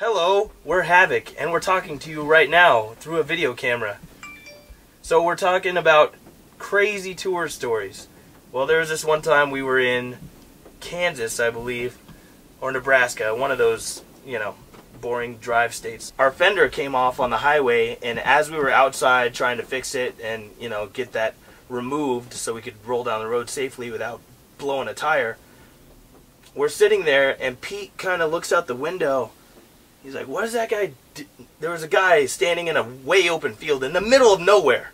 Havok, and we're talking to you right now through a video camera. So we're talking about crazy tour stories. Well, there was this one time we were in Kansas, I believe, or Nebraska, one of those, you know, boring drive states. Our fender came off on the highway, and as we were outside trying to fix it and, you know, get that removed so we could roll down the road safely without blowing a tire, we're sitting there, and Pete kind of looks out the window. He's like, "What is that guy?" Do? There was a guy standing in a way open field in the middle of nowhere,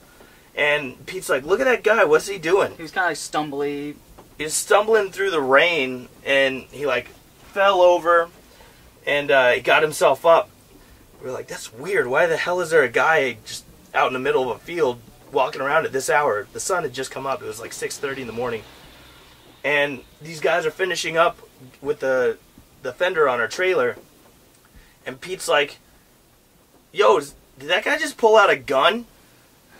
and Pete's like, "Look at that guy! What's he doing?" He was kind of like stumbly. He's stumbling through the rain, and he like fell over, and uh, he got himself up. We are like, "That's weird. Why the hell is there a guy just out in the middle of a field walking around at this hour?" The sun had just come up. It was like 6:30 in the morning, and these guys are finishing up with the the fender on our trailer, and Pete's like, "Yo, did that guy just pull out a gun?"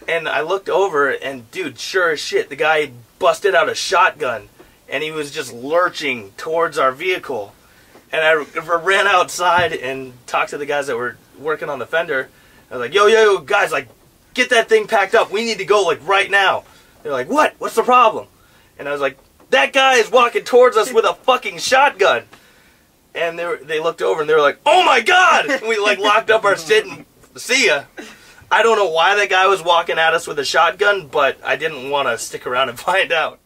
And I looked over, and dude, sure as shit, the guy busted out a shotgun, and he was just lurching towards our vehicle. And I ran outside and talked to the guys that were working on the fender. I was like, "Yo, yo, yo guys, like, get that thing packed up. We need to go like right now." They're like, "What? What's the problem?" And I was like, that guy is walking towards us with a fucking shotgun. And they were, they looked over and they were like, "Oh my god!" And we like locked up our shit and see ya. I don't know why that guy was walking at us with a shotgun, but I didn't want to stick around and find out.